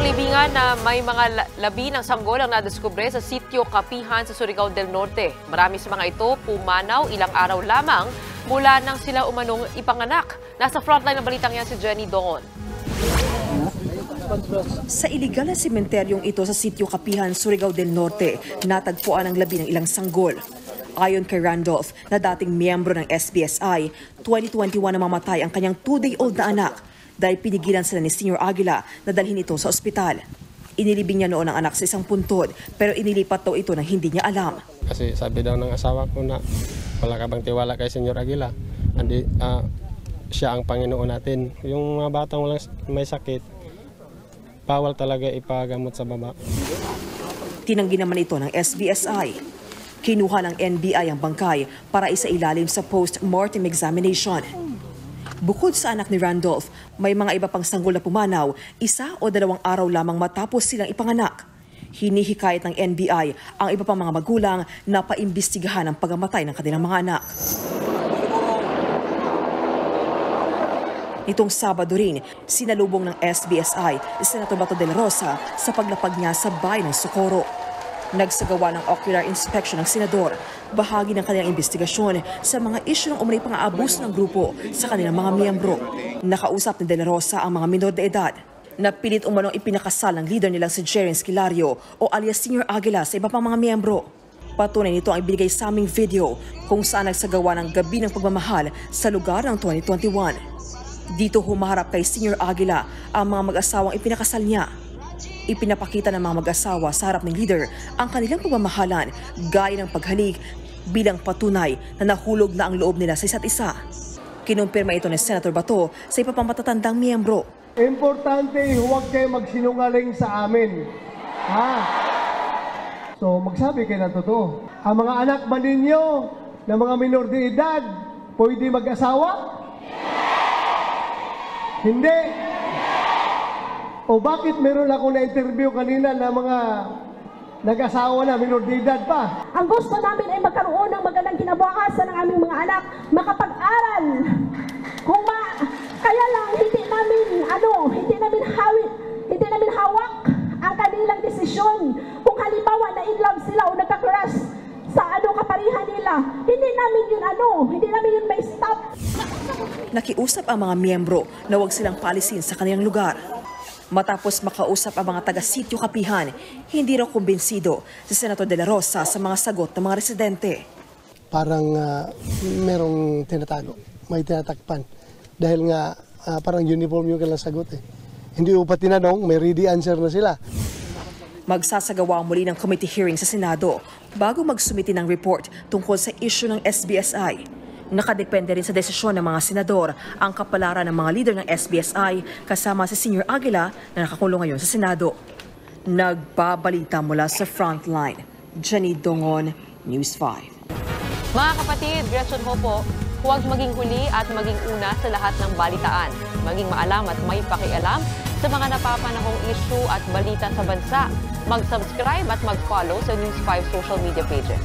Libingan na may mga la- labi ng sanggol ang nadiskubre sa sitio Kapihan sa Surigao del Norte. Marami sa mga ito pumanaw ilang araw lamang mula nang sila umanong ipanganak. Nasa frontline ng balitang yan si Jenny Dongon. Sa iligal na sementeryong ito sa sitio Kapihan, Surigao del Norte, natagpuan ang labi ng ilang sanggol. Ayon kay Randolph, na dating miyembro ng SBSI, 2021 na mamatay ang kanyang 2-day-old na anak dahil pinigilan sila ni Senior Aguila na dalhin ito sa ospital. Inilibing niya noon ang anak sa isang puntod pero inilipat daw ito nang hindi niya alam. Kasi sabi daw ng asawa ko na wala ka bang tiwala kay Senyor Aguila. Andi, ah, siya ang Panginoon natin. Yung mga batang walang may sakit, bawal talaga ipagamot sa baba. Tinanggi naman ito ng SBSI. Kinuha ng NBI ang bangkay para isailalim sa post-mortem examination. Bukod sa anak ni Randolph, may mga iba pang sanggol na pumanaw, isa o dalawang araw lamang matapos silang ipanganak. Hinihikayat ng NBI ang iba pang mga magulang na paimbestigahan ang pagamatay ng kanilang mga anak. Nitong Sabado rin, sinalubong ng SBSI si Senator Bato de la Rosa sa paglapag niya sa bayan ng Socorro. Nagsagawa ng ocular inspection ng senador, bahagi ng kanilang investigasyon sa mga isyu ng umay pang-aabus ng grupo sa kanilang mga miyembro. Nakausap ni De La Rosa ang mga minor de edad. Napilit umanong ipinakasal ng leader nilang si Jeren Skilario o alias Senior Aguila sa iba pang mga miyembro. Patunay nito ang ibinigay sa aming video kung saan nagsagawa ng gabi ng pagmamahal sa lugar ng 2021. Dito humaharap kay Senior Aguila ang mga mag-asawang ipinakasal niya. Ipinapakita ng mga mag-asawa sa harap ng leader ang kanilang pagmamahalan gaya ng paghalik bilang patunay na nahulog na ang loob nila sa isa't isa. Kinumpirma ito ni Senator Bato sa iba miyembro. Importante, huwag kayo magsinungaling sa amin. Ha? So, magsabi kayo ng totoo. Ang mga anak ba ninyo na mga minor de edad, pwede mag-asawa? Hindi. O bakit meron ako na-interview kanina na mga nag-asawa na, minor de edad pa? Ang gusto namin ay magkaroon ng magandang kinabukasan ng aming mga anak, makapag-aral. Kung ma kaya lang hindi namin ano, hindi namin hawit, hindi namin hawak ang kanilang desisyon. Kung halimbawa na in love sila o nagka-crush sa ano kaparihan nila, hindi namin yun ano, hindi namin yun may stop. Nakiusap ang mga miyembro na huwag silang palisin sa kanilang lugar. Matapos makausap ang mga taga-sityo Kapihan, hindi raw kumbinsido si Senator De La Rosa sa mga sagot ng mga residente. parang ah, merong tinatago, may tinatakpan. Dahil nga ah, parang uniform yung kanilang sagot eh. Hindi upat tinanong, may ready answer na sila. Magsasagawa muli ng committee hearing sa Senado bago magsumiti ng report tungkol sa issue ng SBSI. Nakadepende rin sa desisyon ng mga senador ang kapalaran ng mga leader ng SBSI kasama si Senior Aguila na nakakulong ngayon sa Senado. Nagbabalita mula sa Frontline, Jenny Dongon, News 5. Mga kapatid, Gretchen ho po, huwag maging huli at maging una sa lahat ng balitaan. Maging maalam at may pakialam sa mga napapanahong issue at balita sa bansa. Mag-subscribe at mag-follow sa News 5 social media pages.